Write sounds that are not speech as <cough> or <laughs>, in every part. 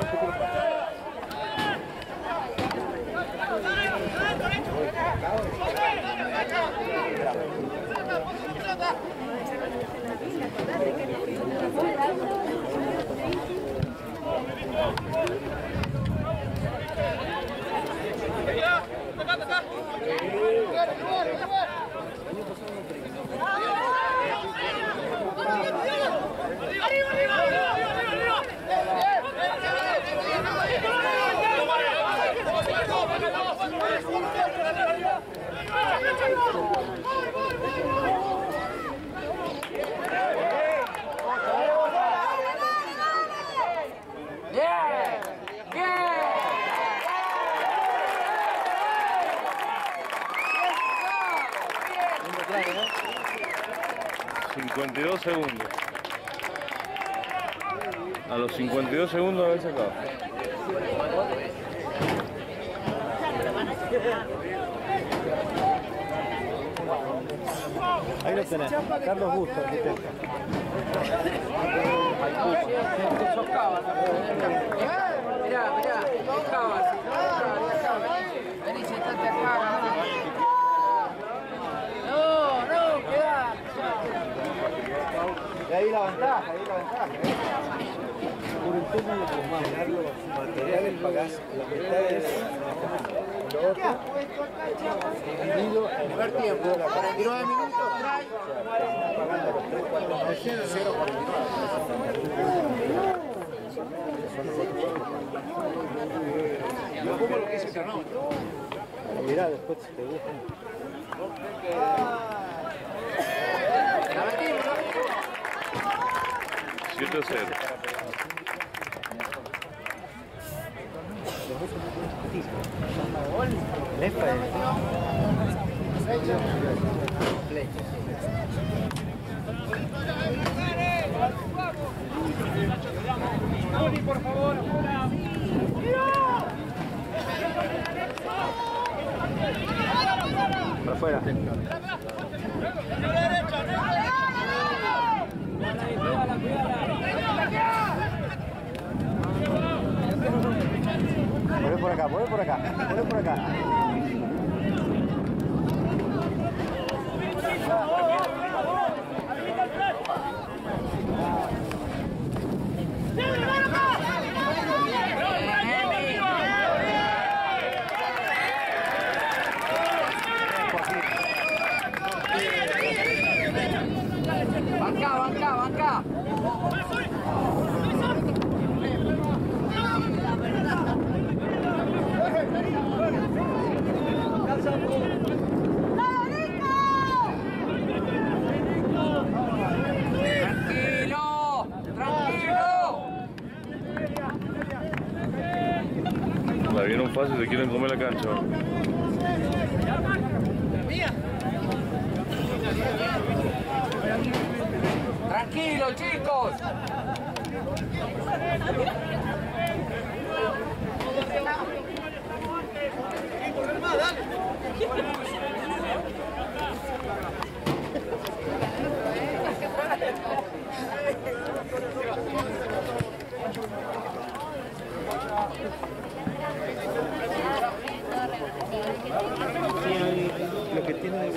Obrigado. 52 segundos. A los 52 segundos de haber sacado. Ahí lo tenés, Carlos Busto, arquitecto. Mirá, mirá, tocaba así, Vení, sentate acá. No, no, queda. Y ahí la ventaja, ahí la ventaja. Por el tema de los los materiales pagás la mitad de lo otro. Dividido en Primer tiempo, 49 minutos, trae. pagando los 3, 4 meses, 0 por ¿Cómo lo que dice no? Mirá, después si te gusta. La metimos, la metimos. 7 0. Lefa Para afuera. Por acá, vuelve por acá, vuelve por acá. Quieren comer la cancha. Tranquilo, chicos. Lo que tiene de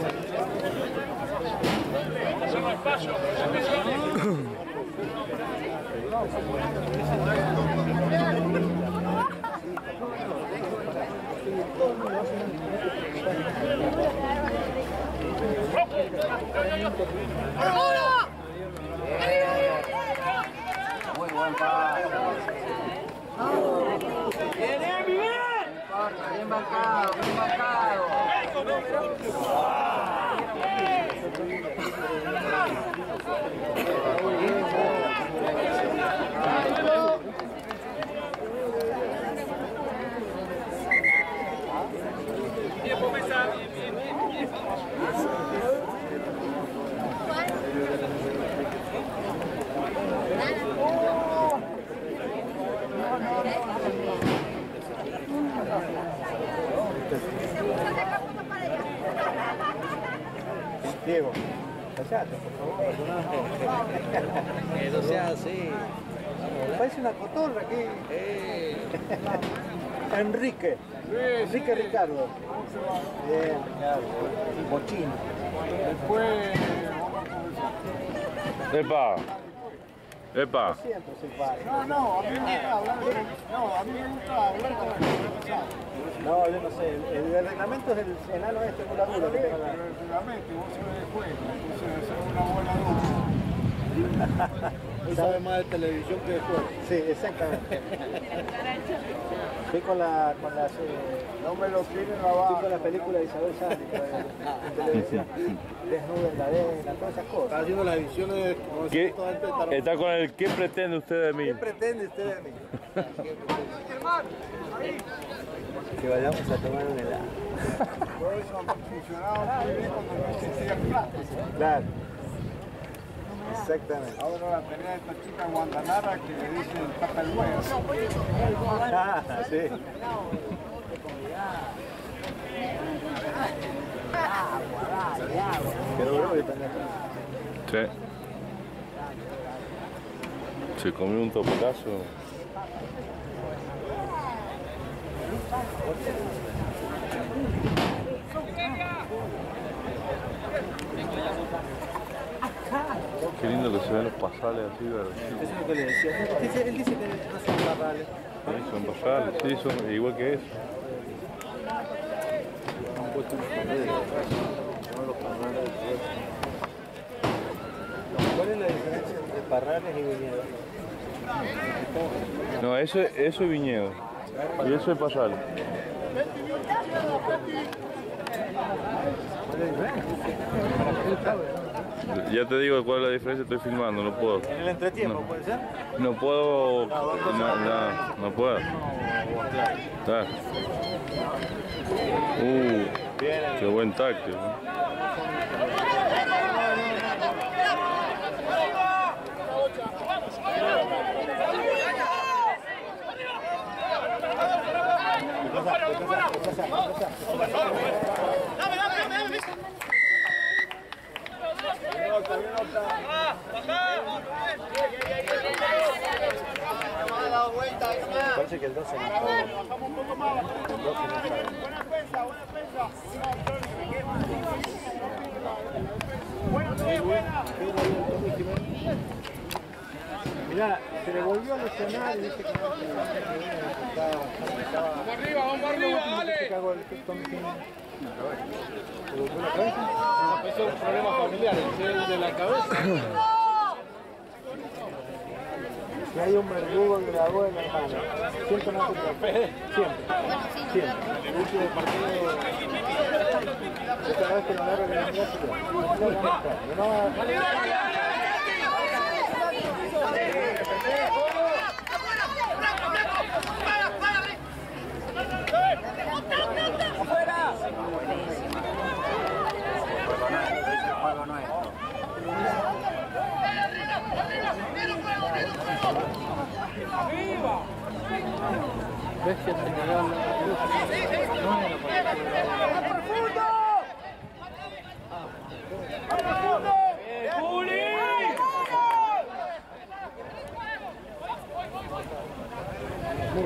bueno. Muy buen pase. Bien, bien, bien. Bien marcado, bien marcado. Diego, callate, por favor. Que no sea así. Parece una cotorra aquí. Eh, Enrique. Enrique Ricardo. Bien, Ricardo. Bochín. Epa. Epa. Se para. No, no, a mí me gusta hablar con no, a mí me gusta hablar con el. No, yo no sé. El, el reglamento es el enano este con la que Pero el reglamento, vos sabés de juego, entonces es una buena duda. Él sabe más de televisión que de juego. Sí, exactamente. <laughs> Fui con la, con las, eh, No me lo quieren fui lavar. con la película de Isabel Sánchez en televisión. Desnuda en la arena, todas esas cosas. haciendo las ediciones como ¿Qué? antes, para- Está con el ¿qué pretende usted de mí? ¿Qué pretende usted de mí? que vayamos a tomar un helado. Todo eso ha funcionado muy bien cuando no existía el. Claro. Exactamente. Ahora la pelea de esta chica Guantanara que le dicen tapa el huevo. Ah, sí. Pero. Sí. Se comió un topacazo. Qué lindo que se ven los pasales así, ¿verdad? Eso es lo que le decía. Él dice, que no son barrales. Sí, son pasales, sí, son igual que eso. Han puesto unos paneles detrás. No los parrales. ¿Cuál es la diferencia entre parrales y viñedos? No, eso, eso es viñedo. Y eso es pasal. ¿Cuál es la diferencia? Ya te digo cuál es la diferencia, estoy filmando, no puedo. En el entretiempo, ¿puede ser? No puedo. No, no, no puedo. Está. Uh, qué buen táctil. ¿no? Parece que el 12 no está bueno. El 12 no está bueno. Mirá, se le volvió a lesionar y dice que no estaba Vamos arriba, vamos arriba, dale. ¿Se volvió la de la cabeza. Si hay un verdugo de la abuela, hermano. Siempre no Siempre. Siempre. El último partido. Esta vez que no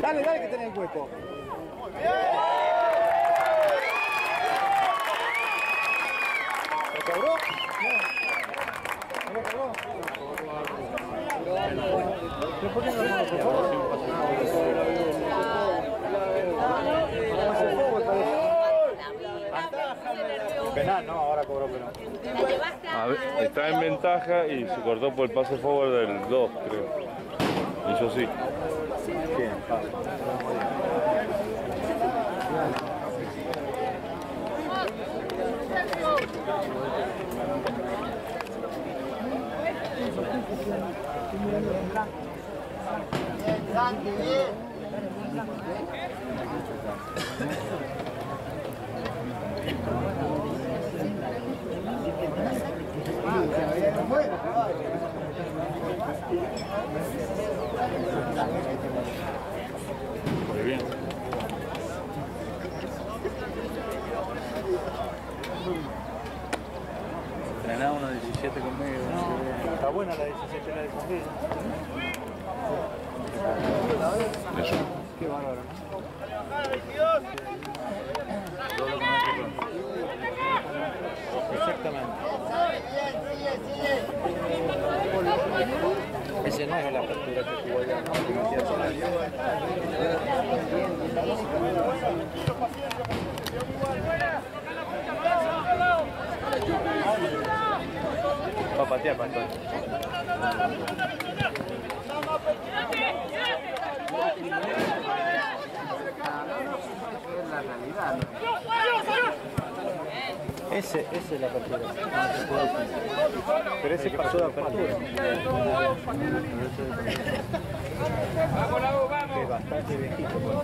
Dale, dale que tenés el hueco. No. ¿No lo cobró? ¿Pero por qué no lo cobró, por favor? Pase el fútbol, parece. Penal, no, está en ventaja y se cortó por el pase forward del 2, creo. Y yo sí. Muy bien. Frená una una 17 conmigo. Está buena la 17 la de conmigo. Eso. Qué bárbaro. Ese no es la apertura que jugó a. Ese, ese es la apertura. Pero ese pasó de apertura. Que es bastante viejito.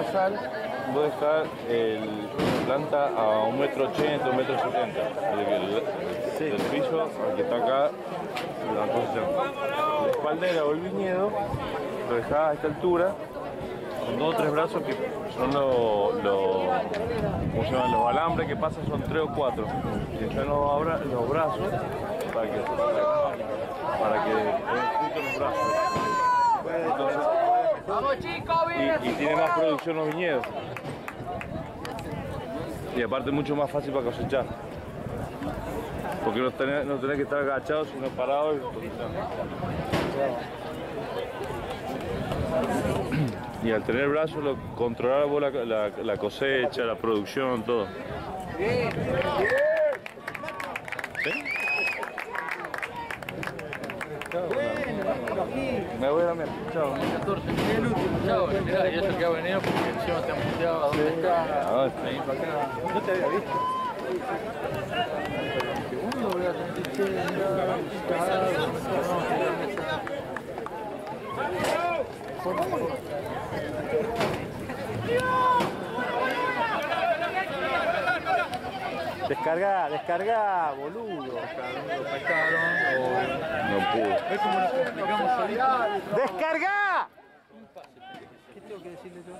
Pasal puede estar el planta a un metro ochenta, un metro setenta. El, el piso, el que está acá, la posición. La espaldera o el viñedo lo dejás a esta altura con dos o tres brazos que son los, los, alambres que pasan son tres o cuatro. Y están los, abra- los brazos para que para que den fruto los brazos. Y, tiene más producción los viñedos. Y aparte mucho más fácil para cosechar. Porque no tenés, que estar agachados, sino parados y. Y al tener brazos, lo, controlar vos la cosecha, la producción, todo. ¿Sí? Me voy a la mierda. Chao. 14 Chao, mirá, y eso que ha venido porque encima te han puteado a dónde está. Ah, está. Ahí para acá. No te había visto. Segundo voy a tener que ser, mirá, cagado, no, Descarga, descarga, boludo. Lo pescaron o... No pude. Es como nos complicamos. ¡Descarga! ¿Qué tengo que decirle yo?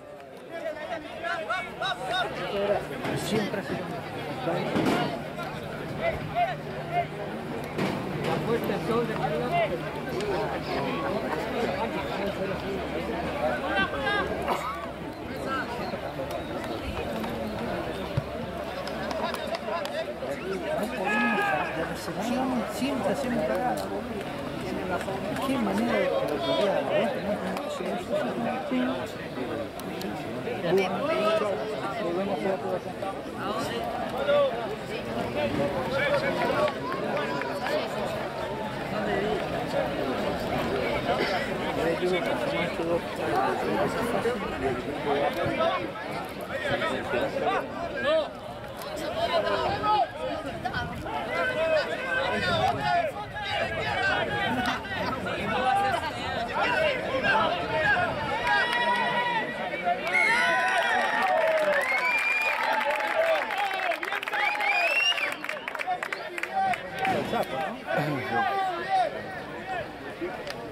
Siempre. La recepción siempre. Qué manera de. No, no, Volvemos a hacer todo acá.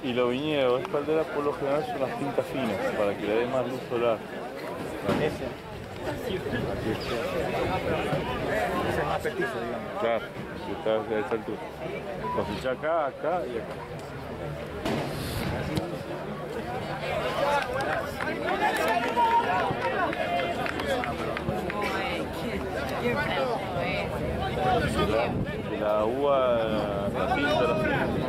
Y los viñedos dos espalderas por lo general son las tintas finas, para que le dé más luz solar. Ese. Ese es más petizo, digamos. Claro, si está a esa altura. Cosecha acá, acá y acá. La uva, la pinta, la fina.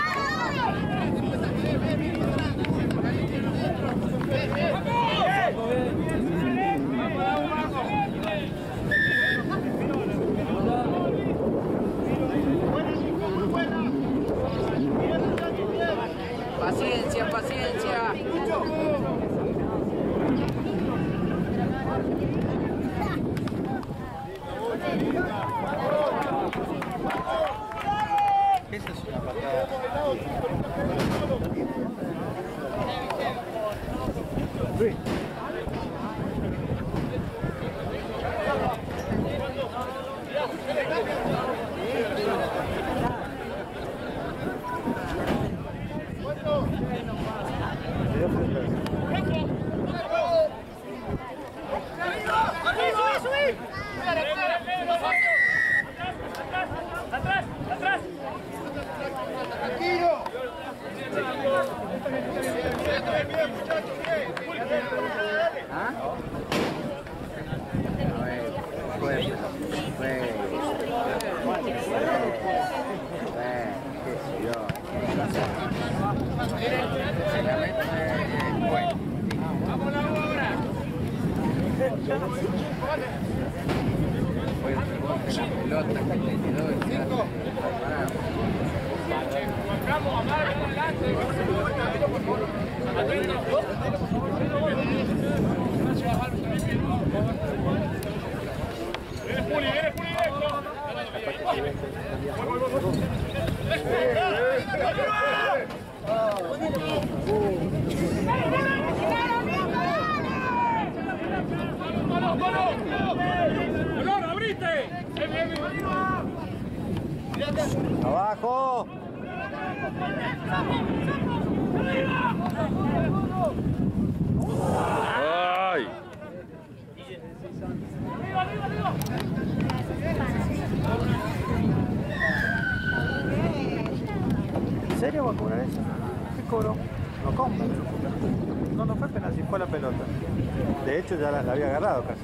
Ya la, la había agarrado casi.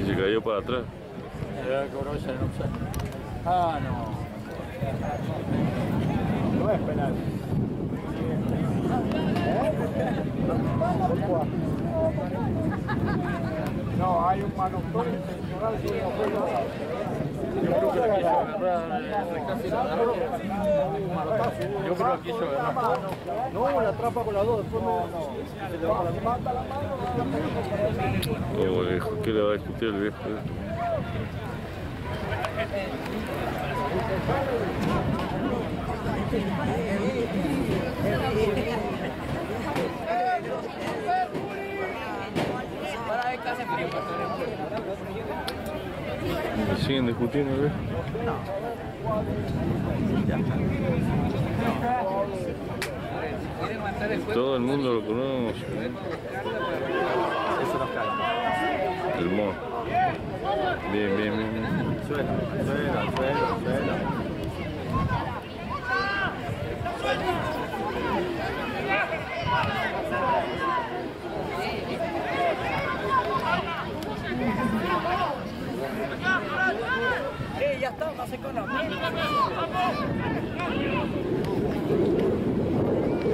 Y se cayó para atrás. Ah. No es penal. No, hay un manotón intencional sobre la pelota. Yo creo que la quiso agarrar, eh, casi la agarró. Un manotazo. Yo creo que quiso agarrar. No, la atrapa con las dos, después no, no. Se le va con la misma. Oh, viejo, ¿qué le va a discutir el viejo? ¿Siguen discutiendo el viejo? Todo el mundo lo conoce. Eso nos calma. El mono. Bien, bien, bien. Suelo, suelo, suelo, suelo. Sí, ya está, no se con la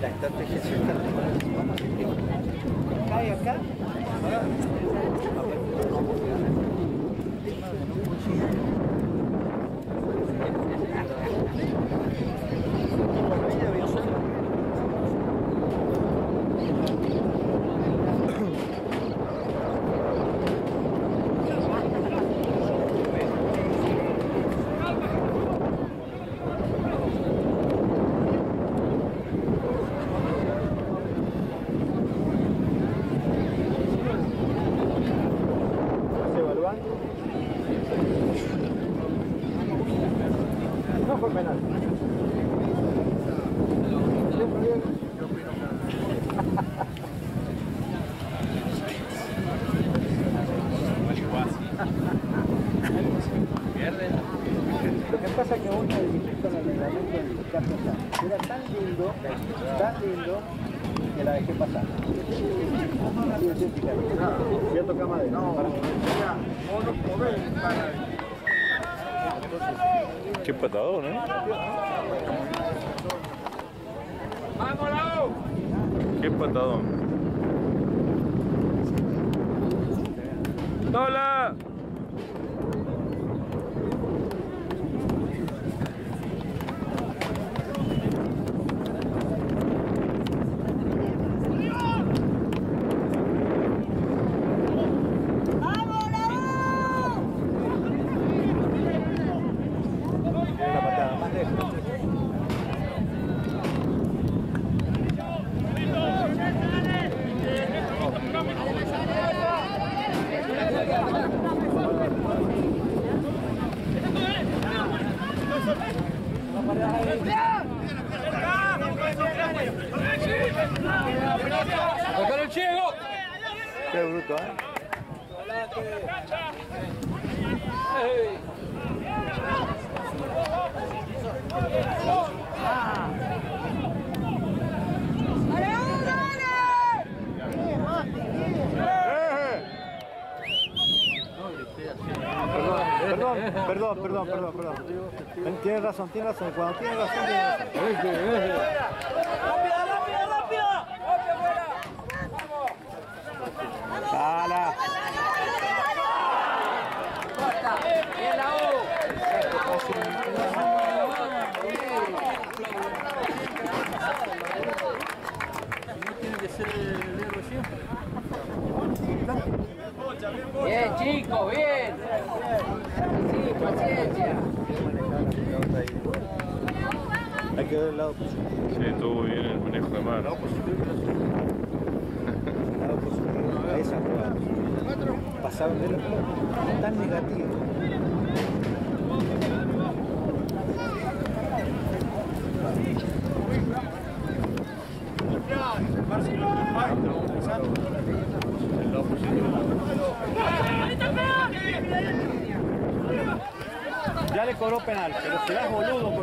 la estrategia se está acá, ah. empatado, ¿no? ¿eh? ¡Vamos, Lau! ¡Qué empatado! ¡Hola! 听他说过。penal, pero serás boludo.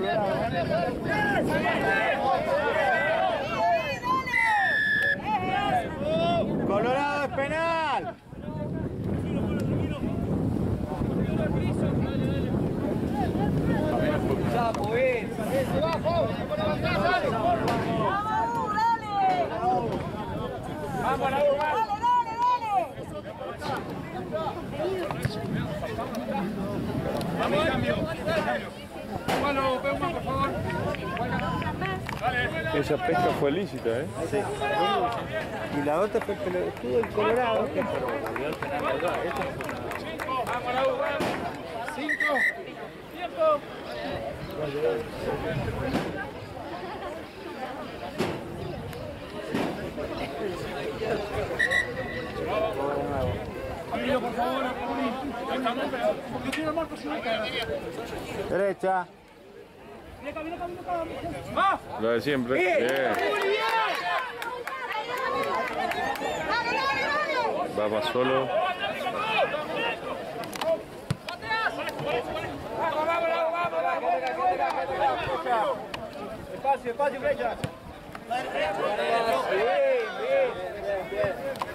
Esa pesca fue lícita, ¿eh? Sí. Y la otra fue el pelotudo del Colorado. Cinco. Tiempo. Derecha. La de siempre. Bien. Va más solo. Vamos, vamos, vamos, vamos. Espacio, espacio, brecha. Bien, bien, bien.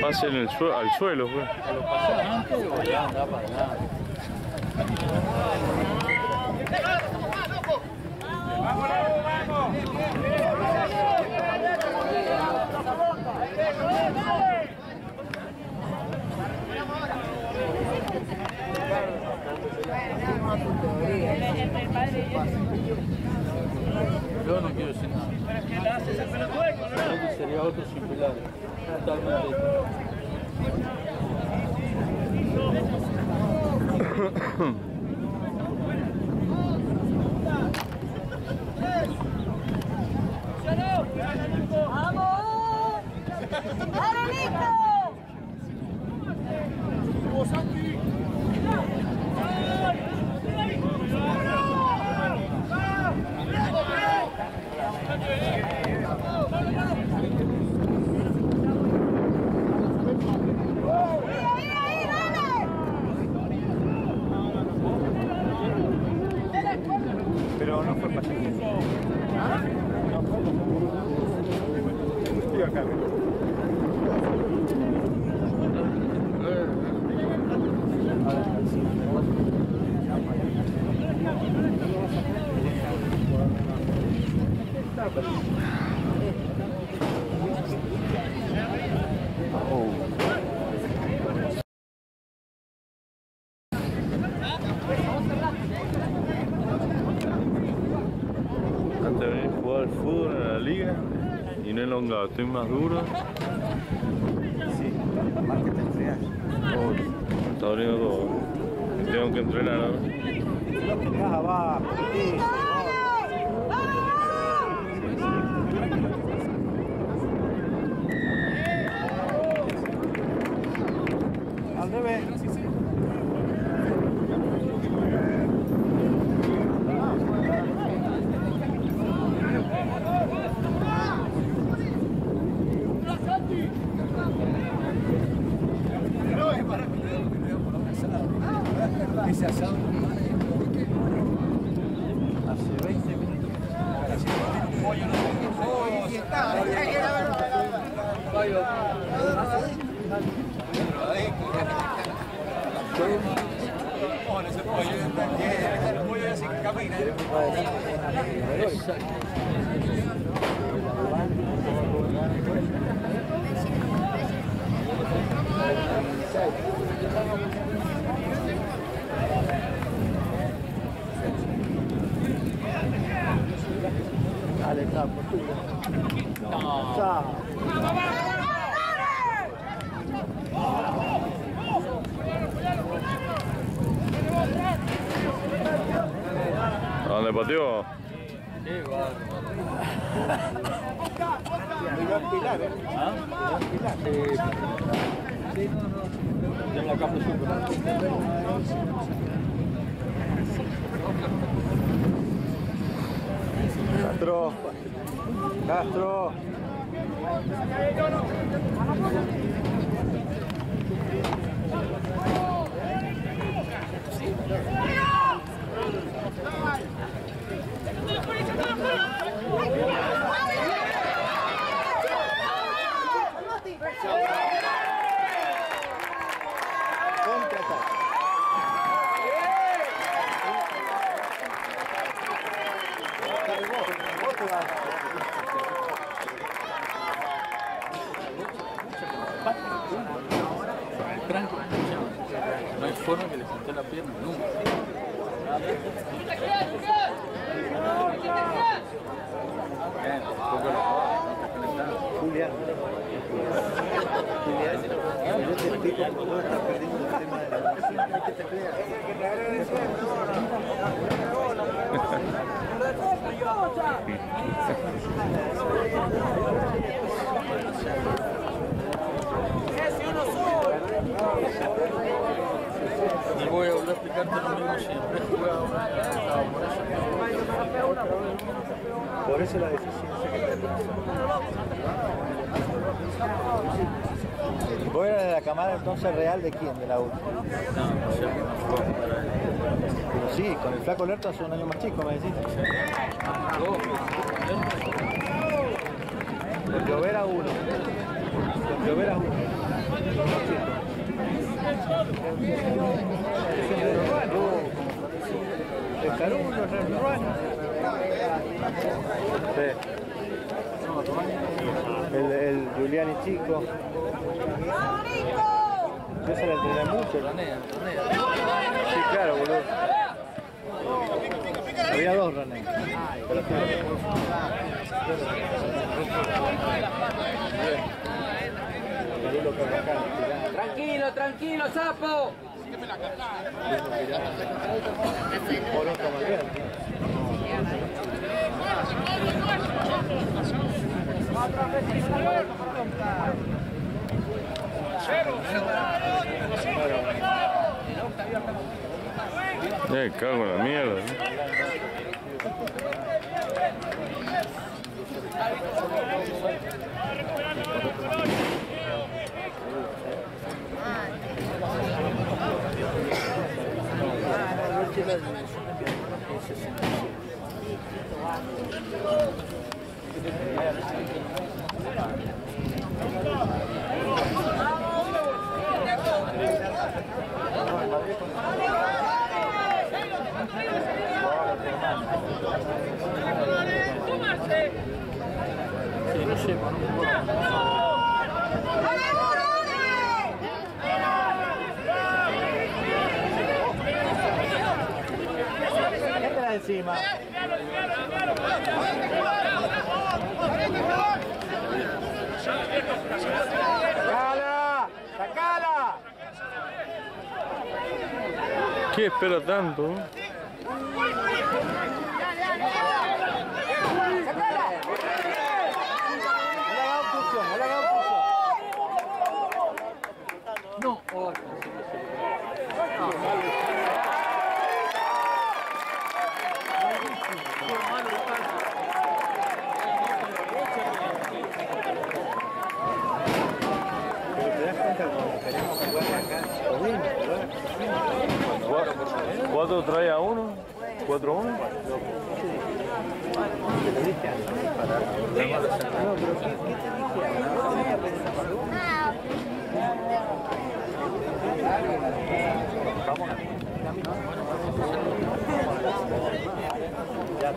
pase en el sue- al suelo fue. ¿Lo pasás antes o ya andaba para allá? Yo no quiero decir nada. Sería otro sin pilares. Totalmente. ¡Vamos! ¡Dale, listo! Pero no fue pase. No fue. Estoy acá. Antes de venir a jugar al fútbol en la liga y no elongado, estoy más duro. Sí, más que te enfrias. Está doliendo todo. Tengo que entrenar ahora. Estás abajo, no hay forma que le senté la pierna nunca. Julián. Julián, yo te explico qué estás perdiendo el tema de la Y voy a volver a explicar explicarte lo por eso. La tenés. ¿Vos eras de la camada entonces real de quién? De la U. No, sí, con el flaco Lerta son un año más chico, me decís. Con Llovera uno. Con Llovera uno. El Caruno, el Ruano. Sí. El, el Giuliani chico. Yo se la entrené mucho. Sí, claro, boludo. Había dos tirá. Tranquilo, tranquilo, sapo. Eh, cago en la mierda. Sí, no sé, no me acuerdo. ¡Dale, Métela ¡Sacala! ¿Qué espera tanto? No le haga obstrucción, no le haga obstrucción. No, oh, Pero te das cuenta cuando queremos jugar acá, podemos jugar acá. ¿Cuatro trae a uno? ¿Cuatro a uno? Te lo dije antes. No, pero ¿qué, qué te dije antes? No tenía pensado. Vamos. Ya.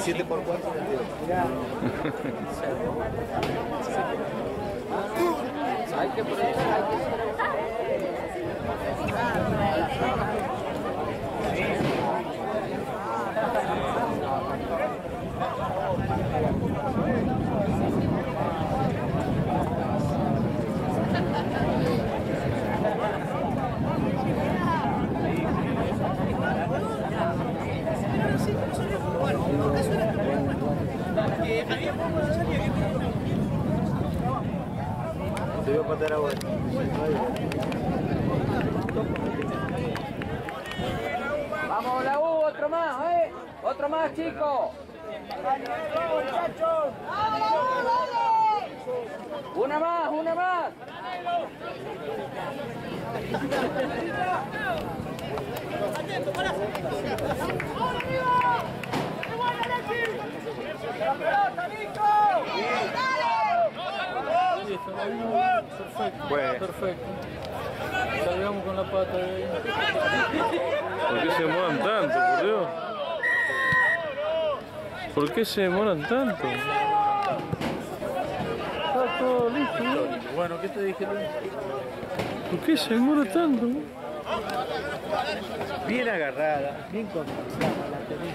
7 por 4 <laughs> Hay que poner, hay que Te voy a patear a vos. Vamos, la U, otro más, ¿eh? Otro más, chicos. Una más, una más. Perfecto, Bueno. perfecto. Salgamos con la pata de ahí. ¿Por qué se demoran tanto, por Dios? ¿Por qué se demoran tanto? Está todo listo, ¿no? Bueno, ¿qué te dije, Luis? ¿Por qué se demora tanto? Bien agarrada, bien controlada la tenés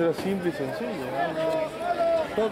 era simple y sencillo. ¿no?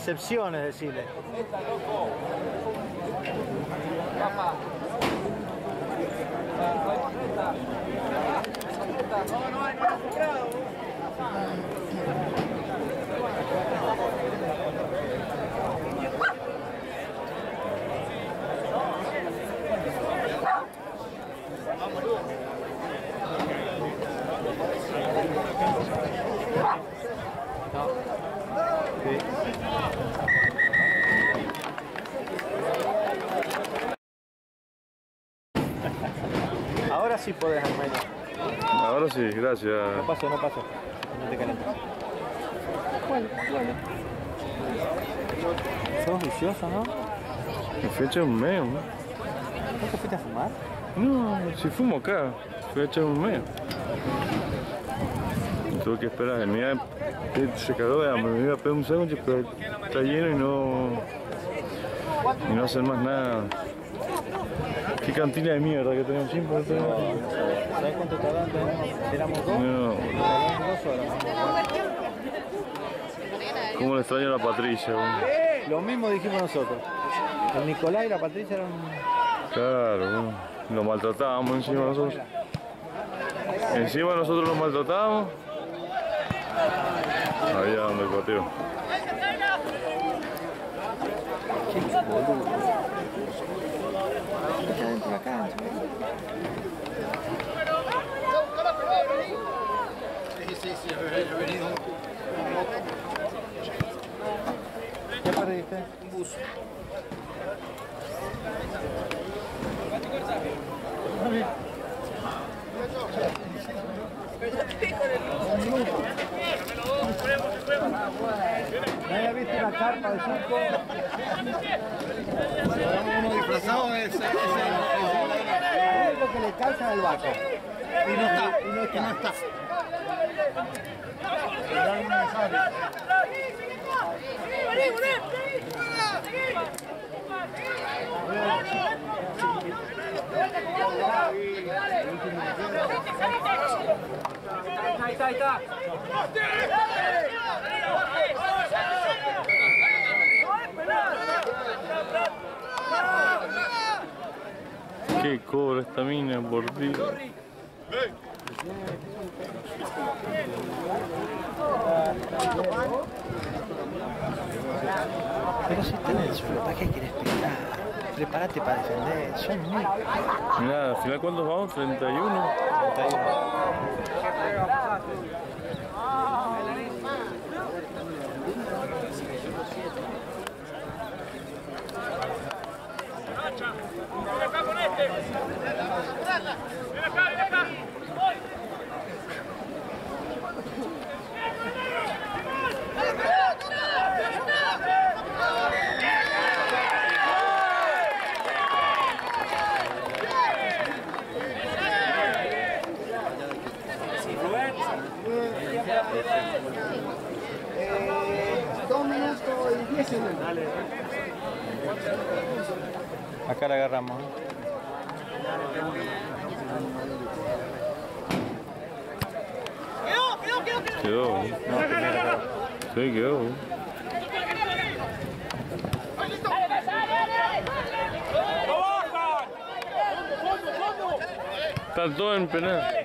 Las recepciones, decirle. Ahora sí podés, Armenia. Ahora sí, No gracias. paso, no paso. No te calientes. Bueno, bueno. Sos vicioso, ¿no? Me fui a echar un meo, ¿no? ¿No te fuiste a fumar? No, si fumo acá, fui a echar un meo. Tuve que esperar, me iba, se cagó de hambre, me iba a pedir un sándwich, pero está lleno y no, y no hacen más nada. Qué cantina de mierda que tenemos siempre. ¿Sabes cuánto tardan? Éramos dos. No, dos horas. cómo le extraño a la Patricia. Lo mismo dijimos nosotros. El Nicolás y la Patricia eran. Claro, lo maltratábamos encima nosotros. Encima nosotros lo maltratábamos. Allá donde el pateo. Está dentro de la cancha. ¿Qué perdiste? Un bus. ¿No visto una carpa de? Uno disfrazado que le y no está. Y no está. Y no está. Ahí está, ahí está. Qué cobra esta mina, por Dios. Pero si está en el suelo, ¿para qué quieres? prepárate para defender. Son muy. Mira, al final, ¿cuándo vamos? 31. 31. Acá la agarramos. Quedó. ¿eh? Sí, quedó. ¿eh? Está todo en penal.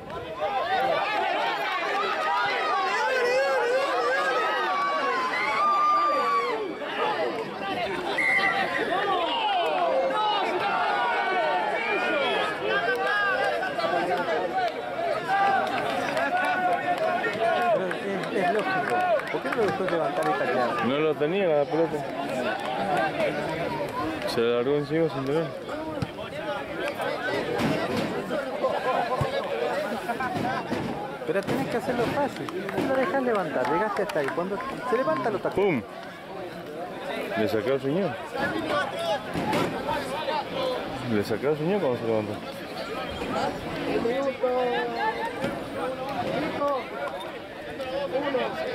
¿Por qué no lo dejó levantar y taclear? No lo tenía la pelota. Se la largó encima sin tener. Pero tenés que hacerlo fácil. No lo dejas levantar, llegaste hasta ahí. Cuando se levanta lo tacleas. ¡Pum! Le sacó el señor. ¿Le sacás el señor cuando se levantó? Free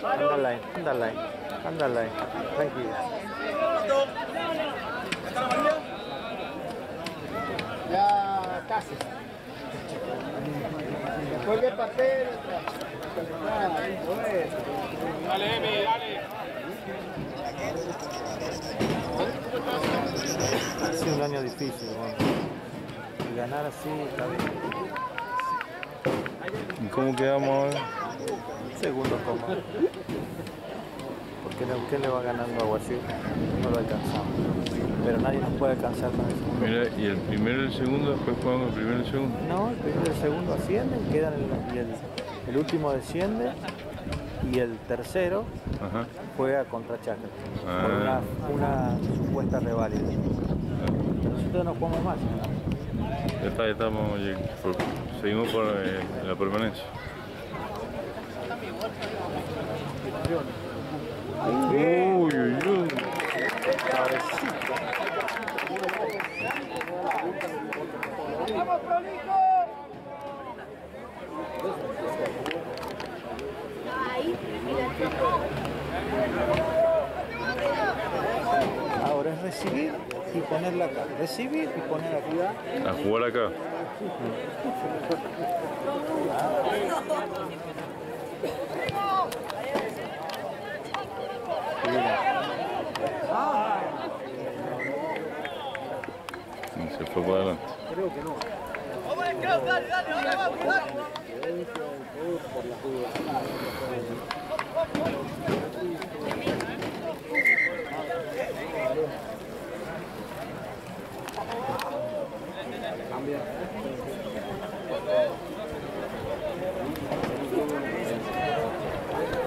Underline, underline, underline. Tranquilo. Ya casi. Después de papel. Dale, Emi, dale. Ha sido un año difícil, bueno. Ganar así está bien. ¿Y cómo quedamos ahora? Segundo coma. Porque Neuquén le va ganando a Guayú. No lo alcanzamos. Pero nadie nos puede alcanzar con eso. Mira, y el primero y el segundo, después jugamos el primero y el segundo. No, el primero y el segundo ascienden, quedan el, y el, el último desciende y el tercero Ajá. juega contra Chacra Ah. por una, una supuesta reválida. Pero nosotros no jugamos más. Ya está, ya estamos, seguimos por eh, la permanencia. Uy, uy, uy. ¡Vamos, prolijo! Ahora es recibir y ponerla acá. Recibir y poner acá. A jugar acá. Se fue para adelante.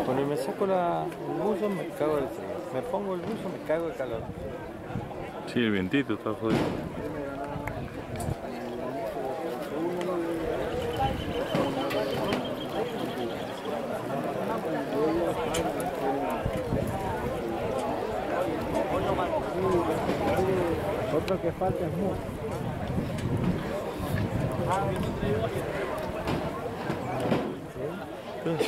Cuando me saco la, el buzo me cago del frío. Me pongo el buzo me cago de calor. Sí, el vientito está jodido. Otro que falta es mucho. Good.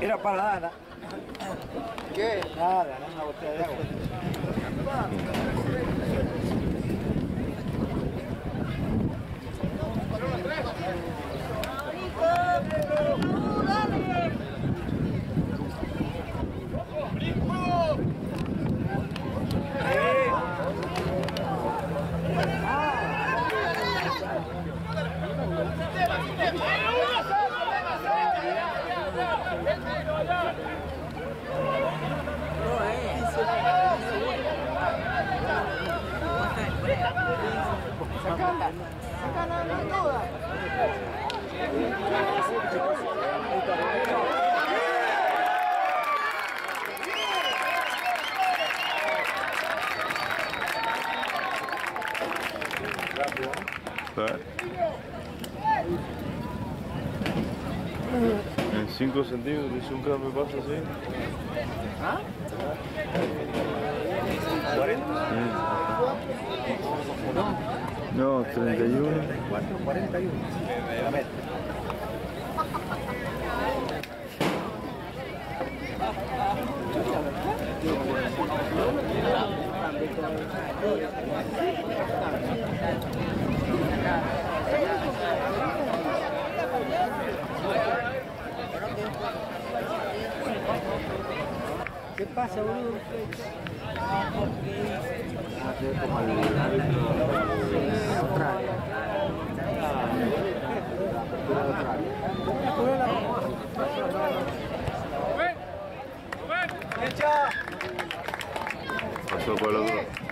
Era para nada. ¿Qué? Nada, no una botella de agua. En 5 centímetros hice un cambio paso así. ¿Ah? 40. No, 31. 41. ¿Qué pasa, boludo? Australia. Pasó por los dos.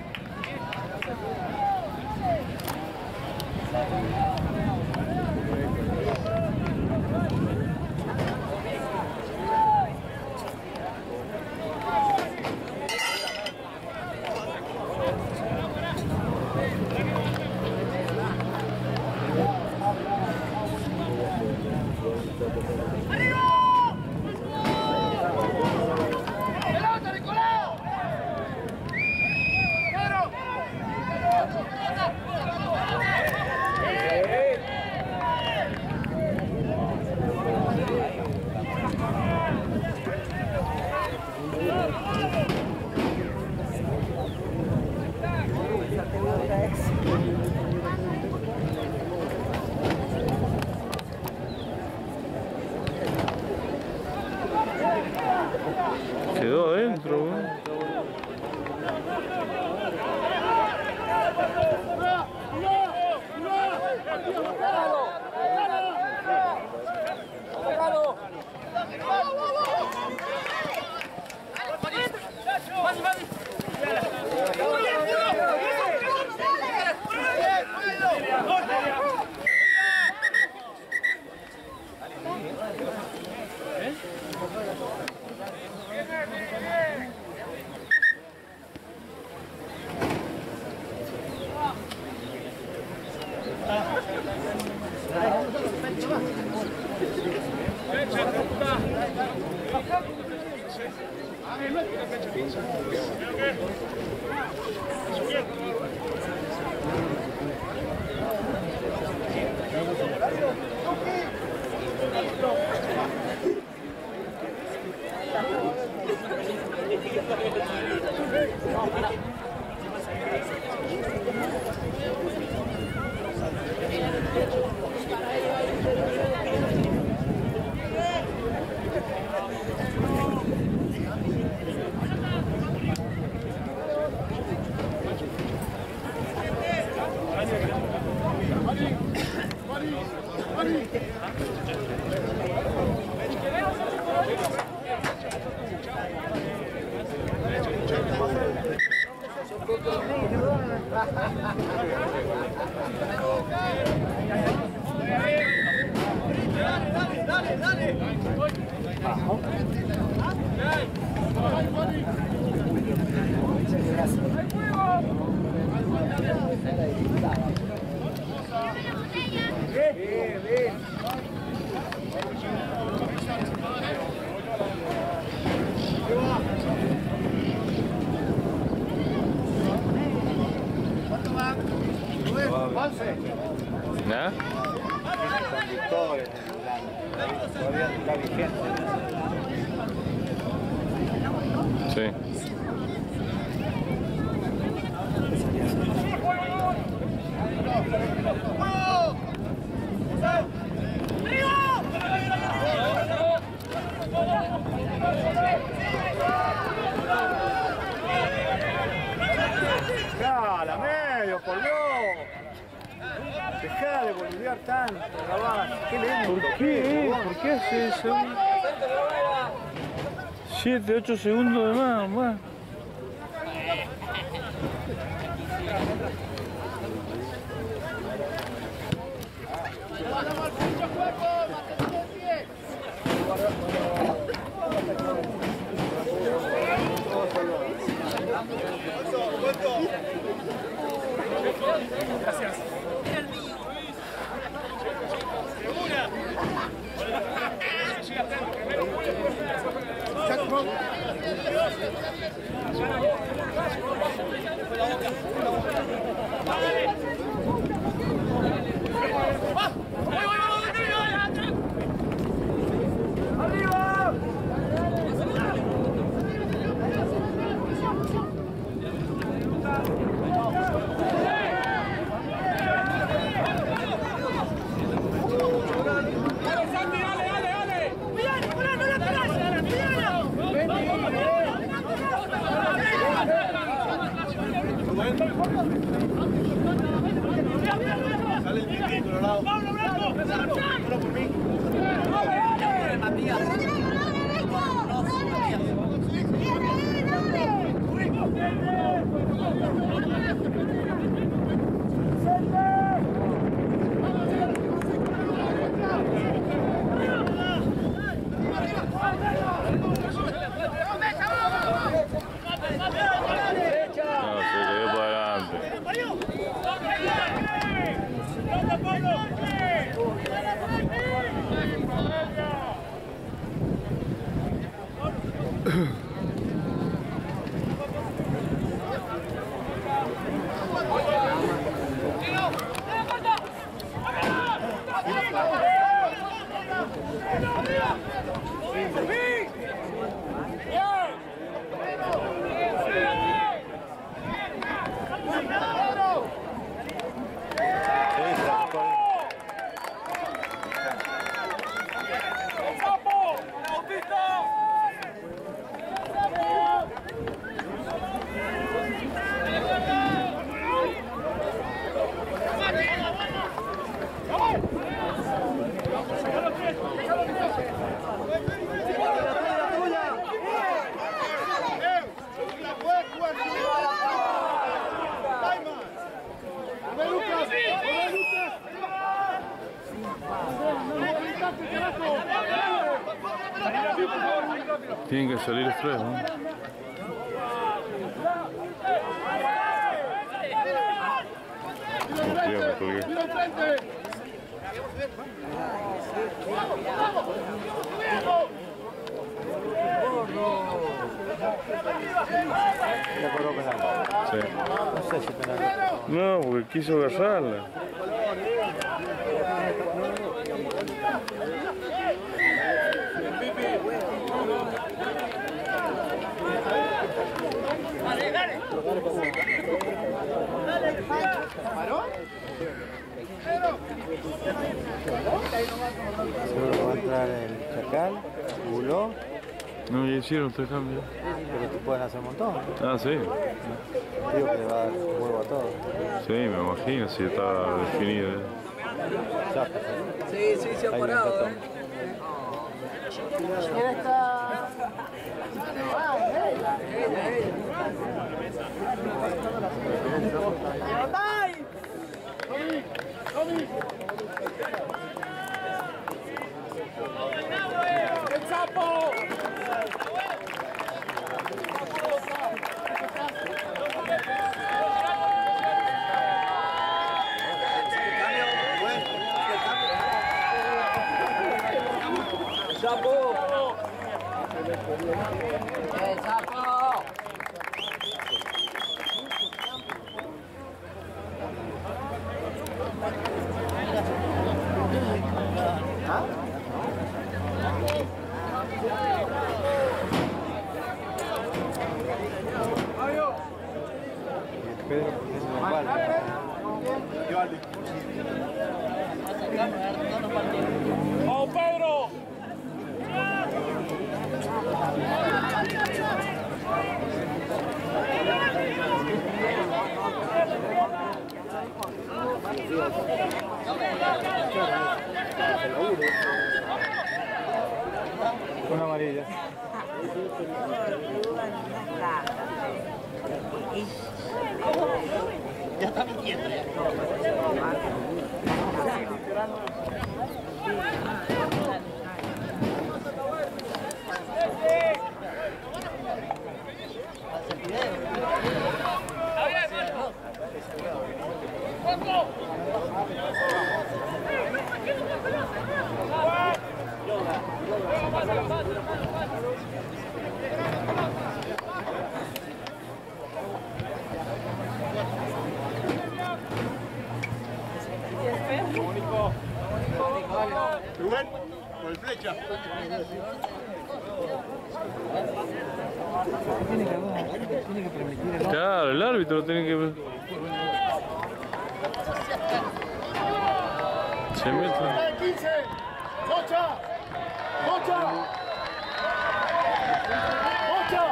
7, 8 segundos de más, más. Pero te pueden hacer un montón. Ah, sí. Digo que le va a dar huevo a todo. Sí, me imagino si está definido. ¿eh? Sí, sí, se ha ahí parado. ¿eh? ¿Quién está? ¡Chapo! ¡Eh, Chapo! Pedro, porque es. ¡Vamos, Pedro! Una amarilla. aquí. Ya está mintiendo. Yo, Rubén, con el flecha. Claro, el árbitro tiene que. Se mete. 15. ¡Cocha! ¡Cocha! ¡Cocha!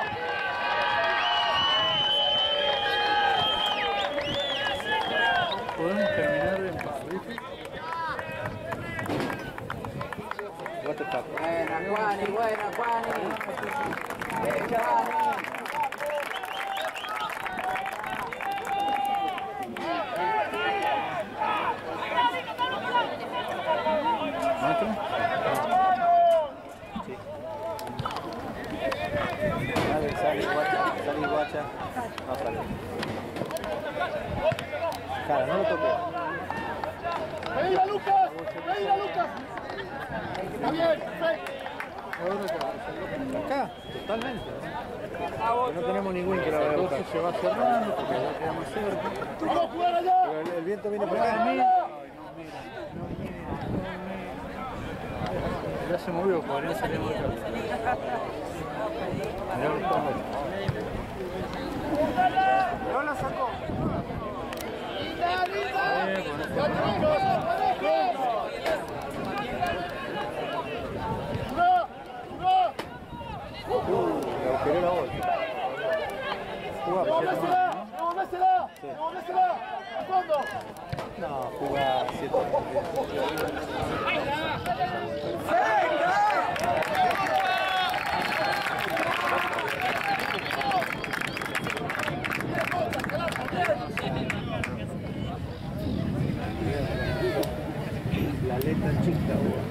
Podemos terminar de empate, ¿viste? Buena, Juani, buena, Juani. Bien, Juani. Guacha, sale, guacha. No sale. Cara, no lo toques. ¡Venga, Lucas! ¡Venga, Lucas! Está bien, perfecto. Acá, totalmente. No tenemos ningún que la se va cerrando porque ya el, viento viene por acá. Ya se movió, rápido. Mirá lo que está ahí. No la sacó. Eh, con eso. ¡Ya chicos! ¡Parejo! ¡Jurá! ¡Jurá! La agujeró la bolsa. Jugamos. ¡Devolvésela! ¡Devolvésela! ¡Devolvésela! ¡A fondo! No, jugá 7. La letra chica, weón.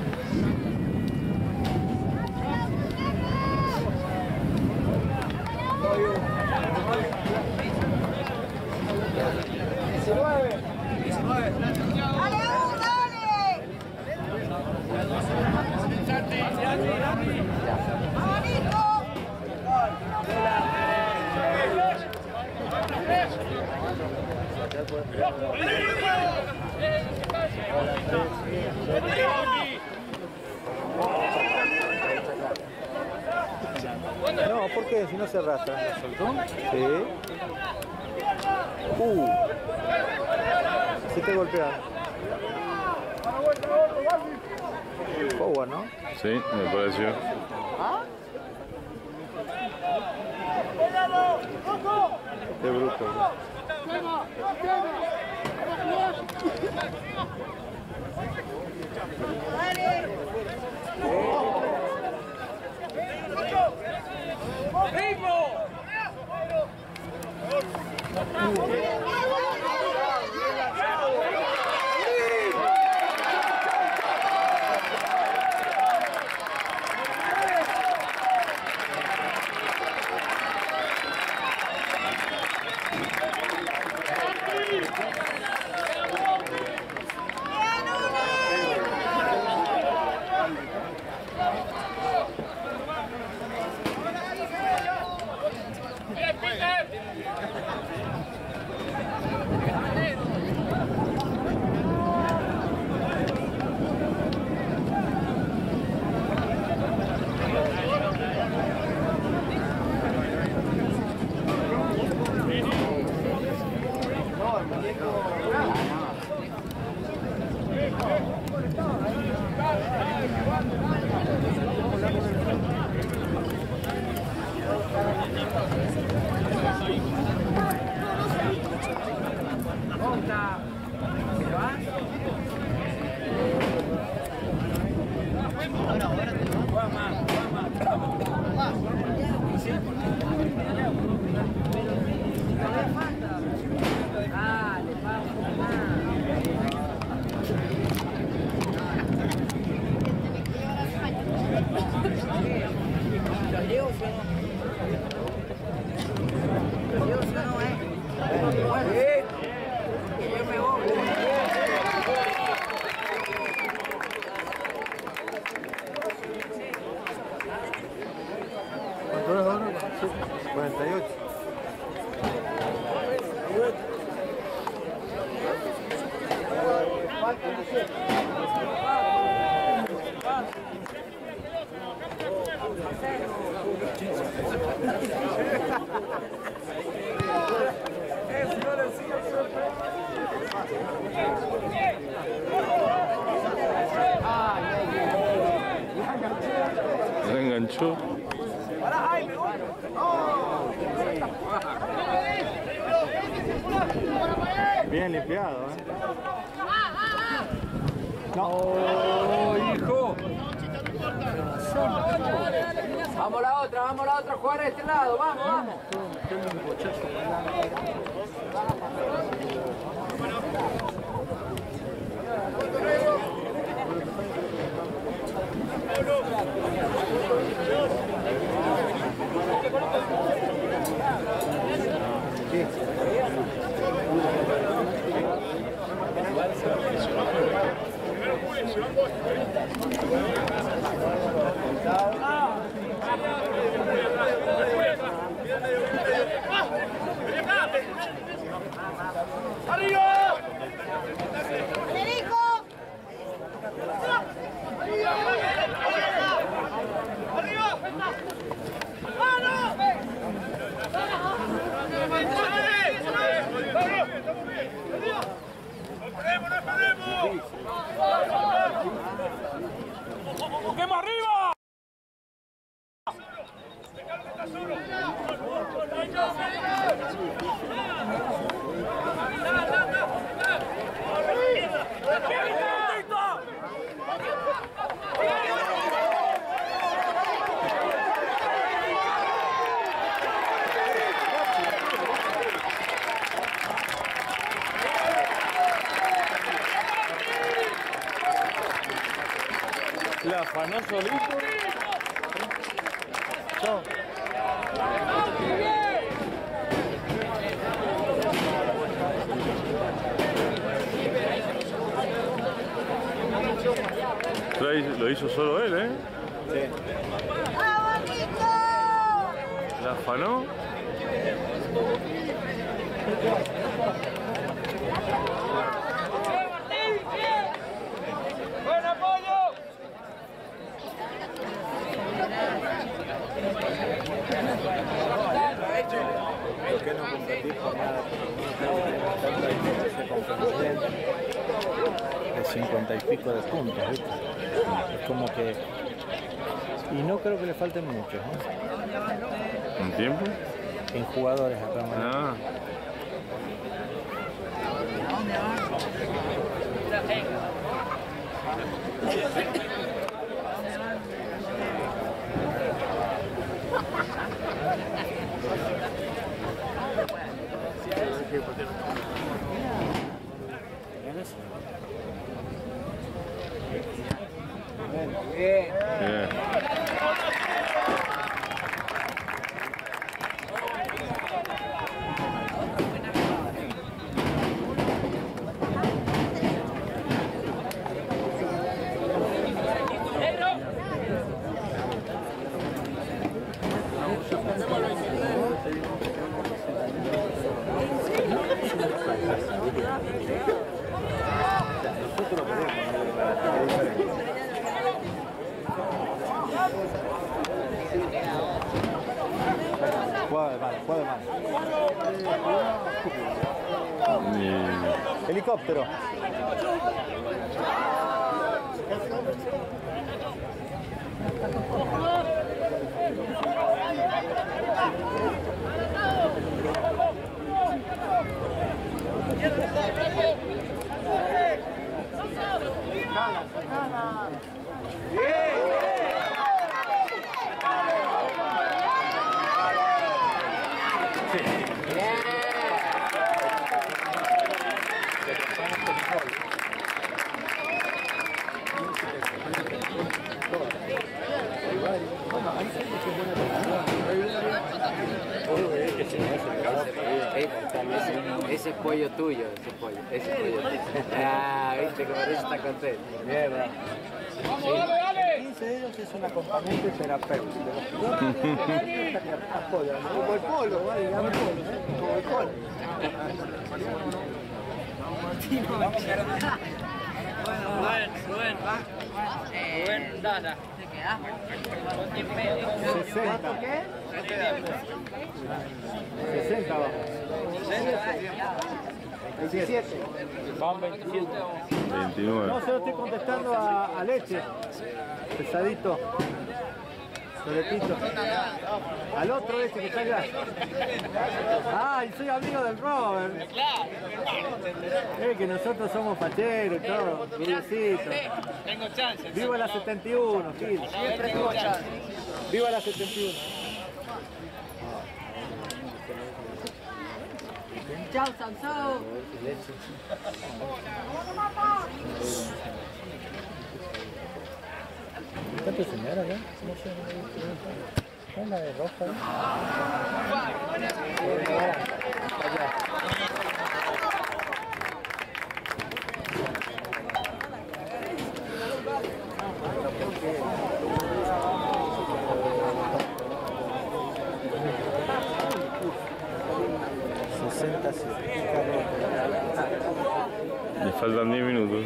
¡Dale, Hugo, dale! ¡Vamos, Nico! Si no se arrastra. Sí. Uh. Se te golpea. Howard, ¿no? Sí, me pareció. Qué bruto. Vamos! La afanó solito. Lo hizo- Lo hizo solo él, ¿eh? ¡Vamos, Nico! La afanó. ¿Por qué no competir por nada? De 50 y pico de puntos, ¿viste? Es como que... Y no creo que le falten muchos, ¿no? ¿Un tiempo? En jugadores acá en. Ah. Ese es pollo tuyo, ese pollo, ese pollo. Ah, viste cómo Reyes está contento. Mierda. 15 de ellos es un acompañante terapéutico. Como el polo, ¿vale? Digamos el polo, ¿eh? Como el polo. Rubén, Rubén. Rubén, Dara. 60. 60 vamos. 27. Van 27. 29. No, se lo estoy contestando a, a Leche. Pesadito. Soletito. Al otro este que está allá. Ay, soy amigo del Robert. Es que nosotros somos facheros y todo. Tengo chance. Viva la 71, Gil. Siempre tuvo chance. Viva la 71. Chao, Sansón. ¿Está tu señora acá? ¿Es la de roja? Le faltan 10 minutos.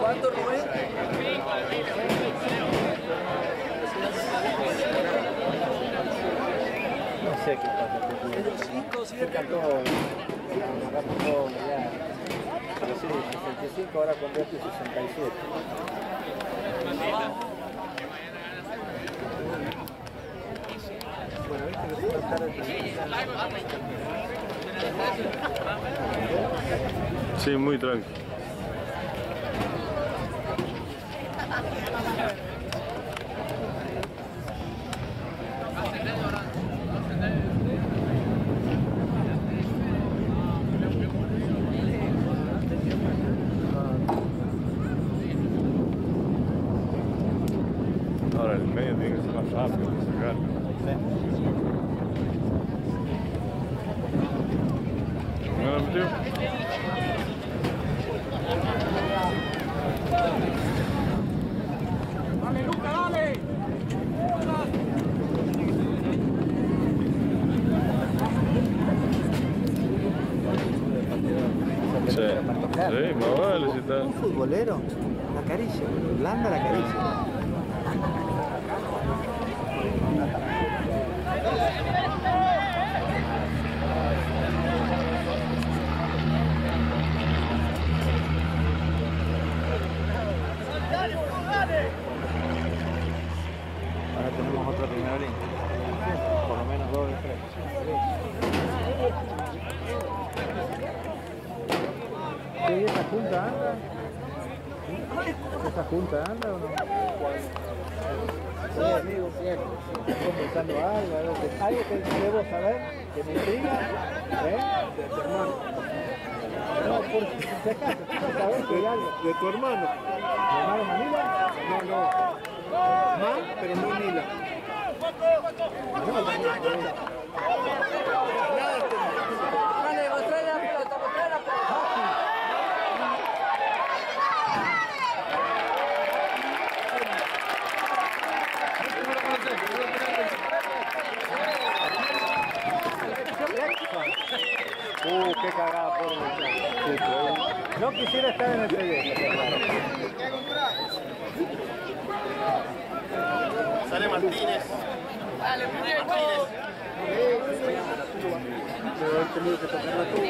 ¿Cuánto Rubén? No sé qué pasa. 5, 7. Cantó, cantó ya. Pero sí, 65 ahora convierte en 67. Bueno, viste que se Sí, muy tranqui. Ahora el medio tiene que ser más rápido que sacar. ¿No lo metió? Sí, sí, más vale si está. Un futbolero, la caricia, blanda la caricia. Ahora tenemos otra primera línea. Por lo menos dos de tres. ¿Qué, ¿y esa junta anda? ¿Esa junta anda o no? Sí, amigo, cierto. Estoy pensando algo, algo que, algo que debo saber, que me intriga, ¿eh? De tu hermano. No, por si acaso, tú no sabes que hay algo. ¿De tu hermano? ¿Mi hermano Manila? No, no. Más, pero no Mila. Dale, mostrá la pelota, mostrá la pelota. Uh, qué cagada, pobre muchacho. No quisiera estar en el proyecto. Sale Martínez. Dale, muñeco. Pero he tenido que tocar la tuba.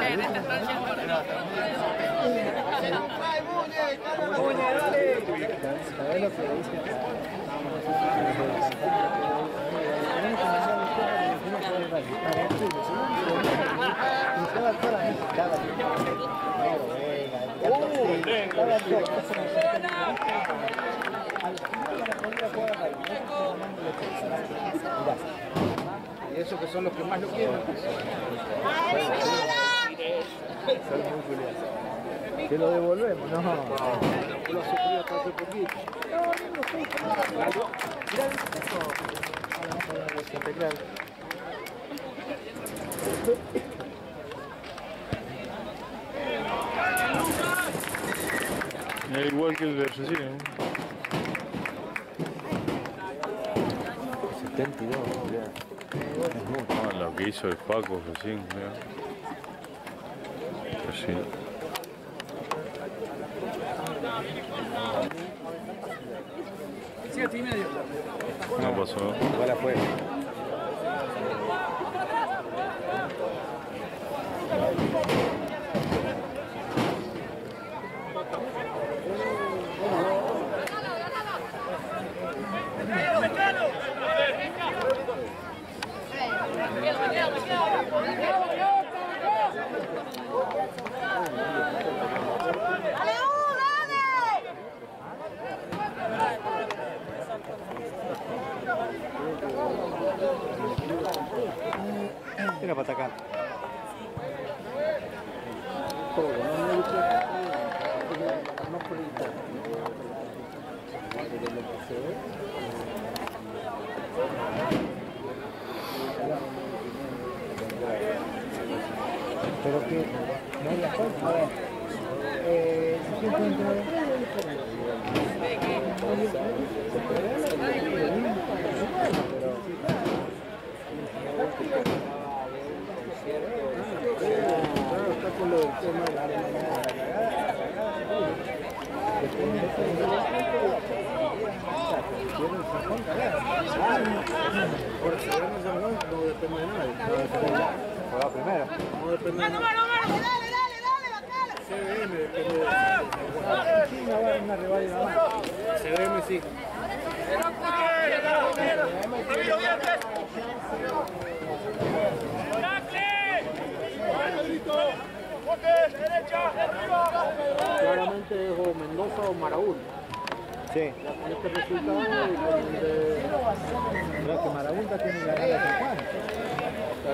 Bien, este está haciendo ¿Sabes lo que dice? Uh, Y eso que son los que más lo quieren. Que lo devolvemos, no. Lo ha sufrido hasta hace poquito. Es igual que el de Argentina. ¿no? 72, ya. Ah, lo que hizo el Paco recién, mira. Recién. No pasó.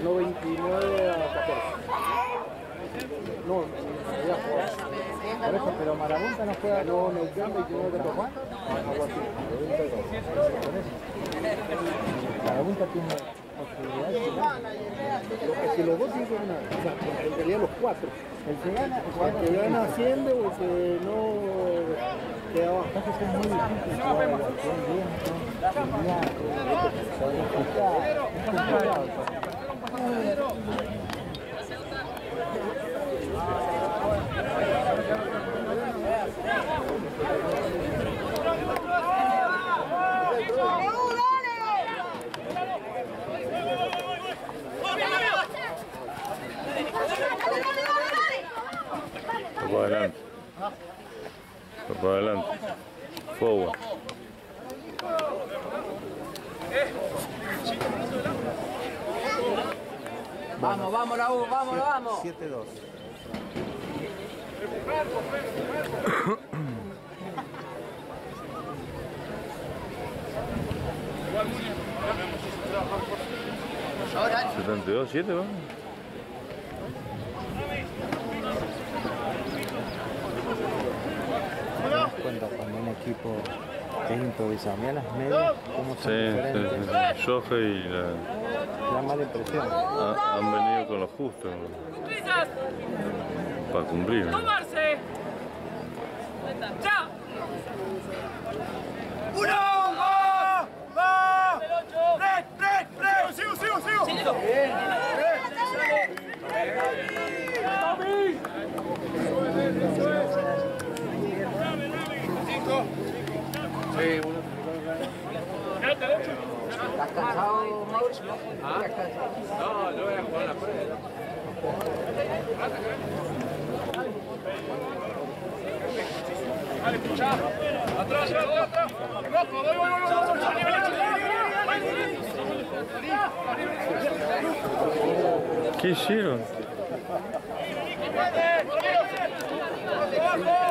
Ganó 29 a 14. No, eso, pero Marabunta no juega en el Jam 29 a San Juan. Algo así. por eso. Marabunta tiene si los dos tienen que ganar, o sea, en realidad los cuatro. El que gana, El que gana o el que no queda abajo. Muy difícil para adelante. Para adelante. Forward. Vamos, vamos, Raúl, vamos, vamos. 7-2. Ahora, 72, 7, ¿va? Te das cuenta cuando un equipo es improvisado. Mira las medias, cómo son diferentes. sí. Y la, Da mala impresión. ha- han venido con lo justo. Para cumplir. ¿no? ¡Tomarse! ¡Ya! ¡Uno! ¡Va! ¡Va! ¡Red, red, red! ¡Sigo, sigo, sigo! ¡Sigo! ¿Estás cansado, Mauricio? ¿Estás cansado? No, yo voy a jugar la prueba. ¡Atrás, atrás, atrás! ¡Rojo, voy, voy, voy, voy! ¡A nivel ¿Qué hicieron? ¡Abajo!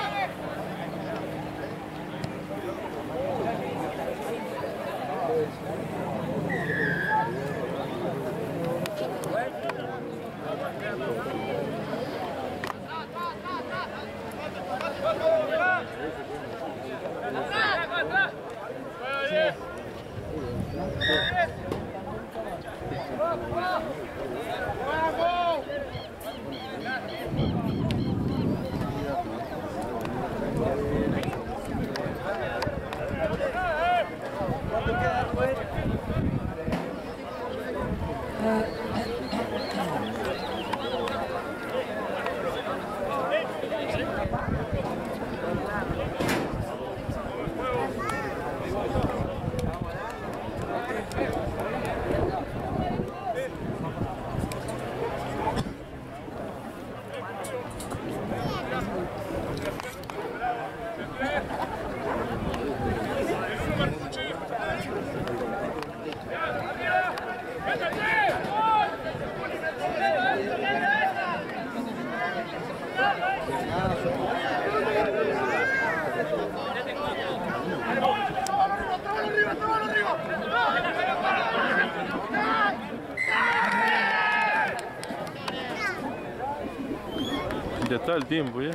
el tiempo ya.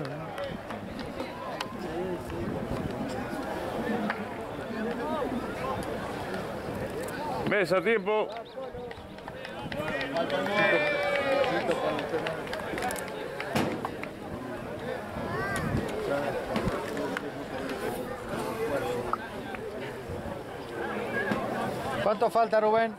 Tiempo. ¿Cuánto falta, Rubén?